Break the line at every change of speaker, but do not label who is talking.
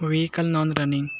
vehicle non running